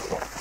そう。